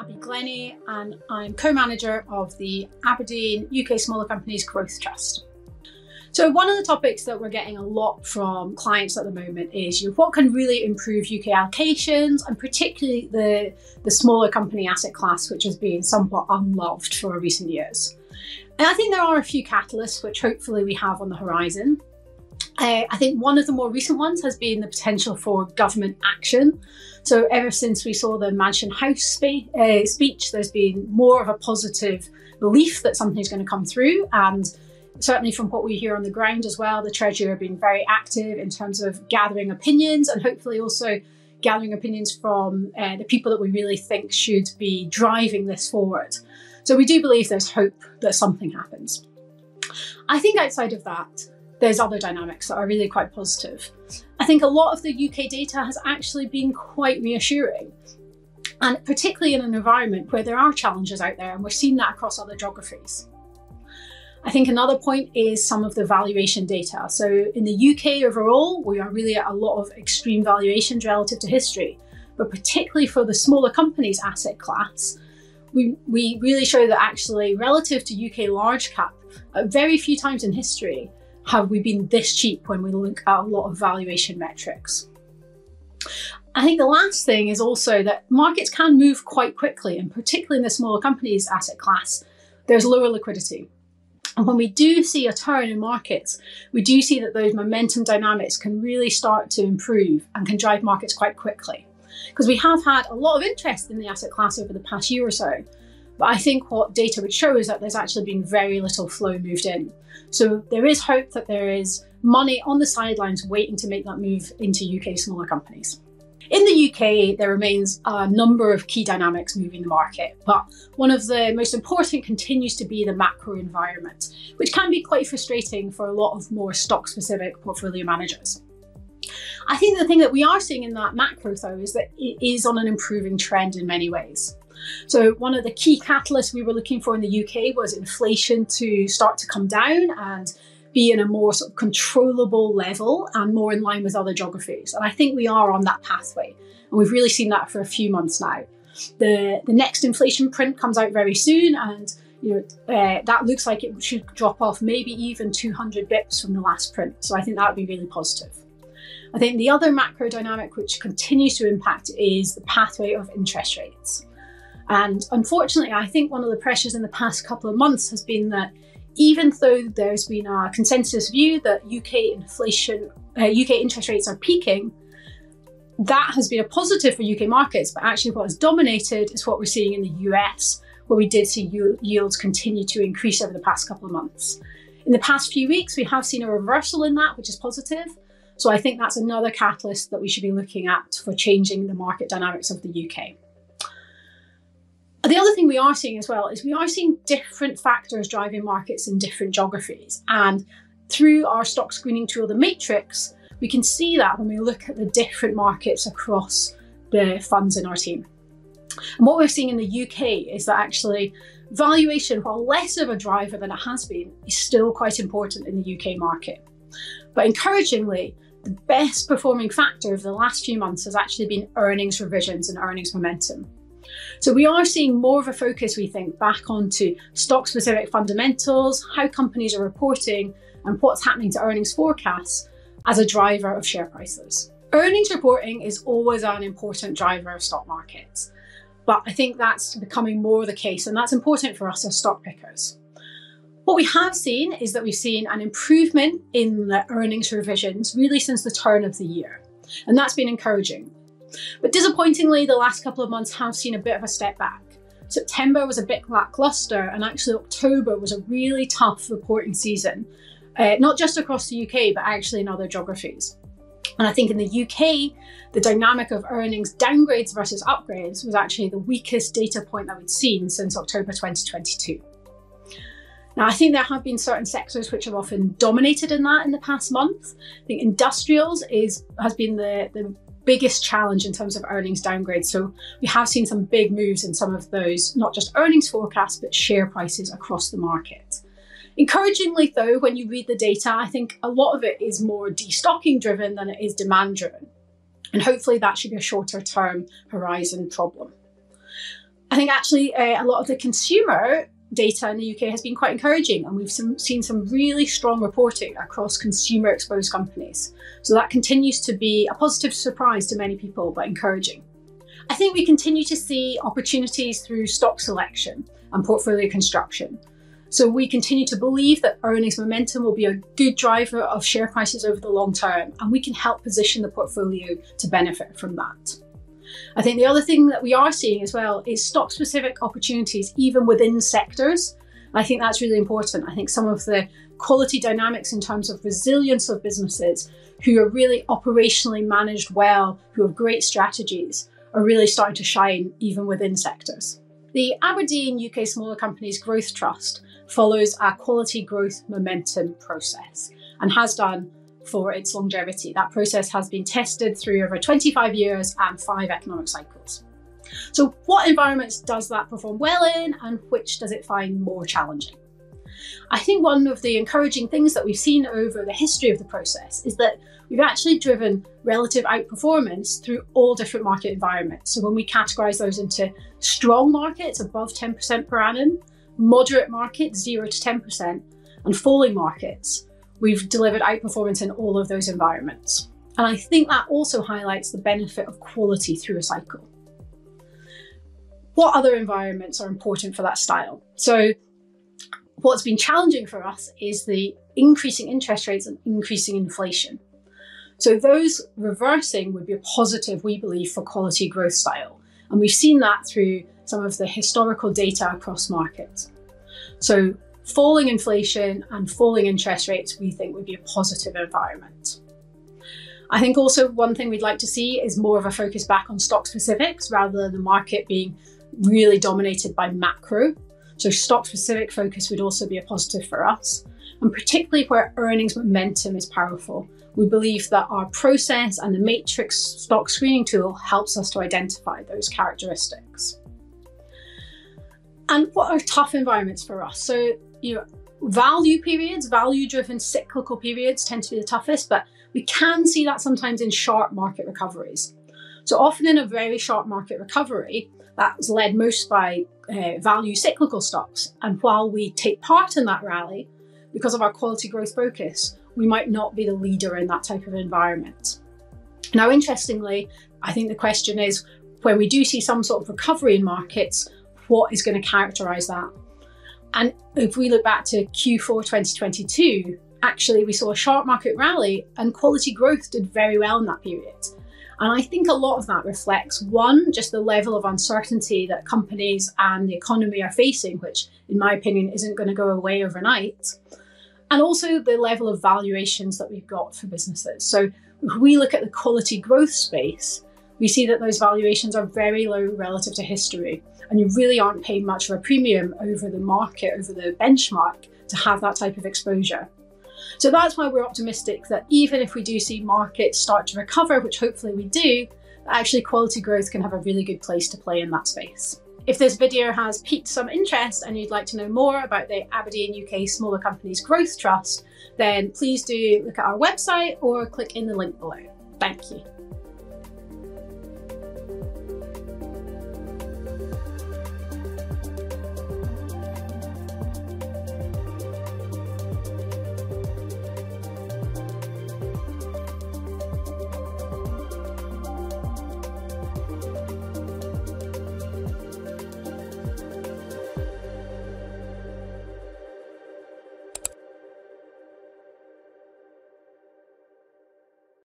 Abby Glennie and I'm co-manager of the Aberdeen UK Smaller Companies Growth Trust. So one of the topics that we're getting a lot from clients at the moment is you know, what can really improve UK allocations and particularly the, the smaller company asset class, which has been somewhat unloved for recent years. And I think there are a few catalysts which hopefully we have on the horizon. Uh, I think one of the more recent ones has been the potential for government action. So ever since we saw the Mansion House spe uh, speech, there's been more of a positive belief that something's going to come through and certainly from what we hear on the ground as well, the Treasury have been very active in terms of gathering opinions and hopefully also gathering opinions from uh, the people that we really think should be driving this forward. So we do believe there's hope that something happens. I think outside of that, there's other dynamics that are really quite positive. I think a lot of the UK data has actually been quite reassuring. And particularly in an environment where there are challenges out there, and we're seeing that across other geographies. I think another point is some of the valuation data. So in the UK overall, we are really at a lot of extreme valuations relative to history, but particularly for the smaller companies asset class, we, we really show that actually relative to UK large cap, uh, very few times in history have we been this cheap when we look at a lot of valuation metrics. I think the last thing is also that markets can move quite quickly, and particularly in the smaller companies asset class, there's lower liquidity. And when we do see a turn in markets, we do see that those momentum dynamics can really start to improve and can drive markets quite quickly. Because we have had a lot of interest in the asset class over the past year or so. But I think what data would show is that there's actually been very little flow moved in. So there is hope that there is money on the sidelines waiting to make that move into UK smaller companies. In the UK, there remains a number of key dynamics moving the market, but one of the most important continues to be the macro environment, which can be quite frustrating for a lot of more stock specific portfolio managers. I think the thing that we are seeing in that macro, though, is that it is on an improving trend in many ways. So, one of the key catalysts we were looking for in the UK was inflation to start to come down and be in a more sort of controllable level and more in line with other geographies. And I think we are on that pathway. And we've really seen that for a few months now. The, the next inflation print comes out very soon and you know, uh, that looks like it should drop off maybe even 200 bips from the last print. So I think that would be really positive. I think the other macro dynamic which continues to impact is the pathway of interest rates. And unfortunately, I think one of the pressures in the past couple of months has been that even though there's been a consensus view that UK inflation, uh, UK interest rates are peaking, that has been a positive for UK markets. But actually, what has dominated is what we're seeing in the US, where we did see yields continue to increase over the past couple of months. In the past few weeks, we have seen a reversal in that, which is positive. So I think that's another catalyst that we should be looking at for changing the market dynamics of the UK. The other thing we are seeing as well is we are seeing different factors driving markets in different geographies. And through our stock screening tool, the Matrix, we can see that when we look at the different markets across the funds in our team. And what we're seeing in the UK is that actually valuation, while less of a driver than it has been, is still quite important in the UK market. But encouragingly, the best performing factor of the last few months has actually been earnings revisions and earnings momentum. So we are seeing more of a focus, we think, back onto stock specific fundamentals, how companies are reporting, and what's happening to earnings forecasts as a driver of share prices. Earnings reporting is always an important driver of stock markets, but I think that's becoming more the case, and that's important for us as stock pickers. What we have seen is that we've seen an improvement in the earnings revisions really since the turn of the year, and that's been encouraging. But disappointingly, the last couple of months have seen a bit of a step back. September was a bit lackluster, and actually, October was a really tough reporting season, uh, not just across the UK, but actually in other geographies. And I think in the UK, the dynamic of earnings downgrades versus upgrades was actually the weakest data point that we'd seen since October 2022. Now, I think there have been certain sectors which have often dominated in that in the past month. I think industrials is has been the, the biggest challenge in terms of earnings downgrades. So we have seen some big moves in some of those, not just earnings forecasts, but share prices across the market. Encouragingly, though, when you read the data, I think a lot of it is more destocking driven than it is demand driven. And hopefully that should be a shorter term horizon problem. I think actually uh, a lot of the consumer data in the UK has been quite encouraging, and we've some, seen some really strong reporting across consumer exposed companies. So that continues to be a positive surprise to many people, but encouraging. I think we continue to see opportunities through stock selection and portfolio construction. So we continue to believe that earnings momentum will be a good driver of share prices over the long term, and we can help position the portfolio to benefit from that. I think the other thing that we are seeing as well is stock specific opportunities, even within sectors. I think that's really important. I think some of the quality dynamics in terms of resilience of businesses who are really operationally managed well, who have great strategies, are really starting to shine even within sectors. The Aberdeen UK Smaller Companies Growth Trust follows our quality growth momentum process and has done for its longevity. That process has been tested through over 25 years and five economic cycles. So, what environments does that perform well in, and which does it find more challenging? I think one of the encouraging things that we've seen over the history of the process is that we've actually driven relative outperformance through all different market environments. So, when we categorize those into strong markets above 10% per annum, moderate markets 0 to 10%, and falling markets we've delivered outperformance in all of those environments. And I think that also highlights the benefit of quality through a cycle. What other environments are important for that style? So, what's been challenging for us is the increasing interest rates and increasing inflation. So, those reversing would be a positive, we believe, for quality growth style. And we've seen that through some of the historical data across markets. So, falling inflation and falling interest rates, we think would be a positive environment. I think also one thing we'd like to see is more of a focus back on stock specifics rather than the market being really dominated by macro. So, stock specific focus would also be a positive for us, and particularly where earnings momentum is powerful. We believe that our process and the matrix stock screening tool helps us to identify those characteristics. And what are tough environments for us? So, value periods, value driven cyclical periods tend to be the toughest, but we can see that sometimes in sharp market recoveries. So often in a very sharp market recovery, that's led most by uh, value cyclical stocks. And while we take part in that rally, because of our quality growth focus, we might not be the leader in that type of environment. Now, interestingly, I think the question is when we do see some sort of recovery in markets, what is going to characterize that? And if we look back to Q4 2022, actually we saw a sharp market rally and quality growth did very well in that period. And I think a lot of that reflects one, just the level of uncertainty that companies and the economy are facing, which, in my opinion, isn't going to go away overnight. And also the level of valuations that we've got for businesses. So if we look at the quality growth space, we see that those valuations are very low relative to history and you really aren't paying much of a premium over the market, over the benchmark to have that type of exposure. So that's why we're optimistic that even if we do see markets start to recover, which hopefully we do, actually quality growth can have a really good place to play in that space. If this video has piqued some interest and you'd like to know more about the Aberdeen UK Smaller Companies Growth Trust, then please do look at our website or click in the link below. Thank you.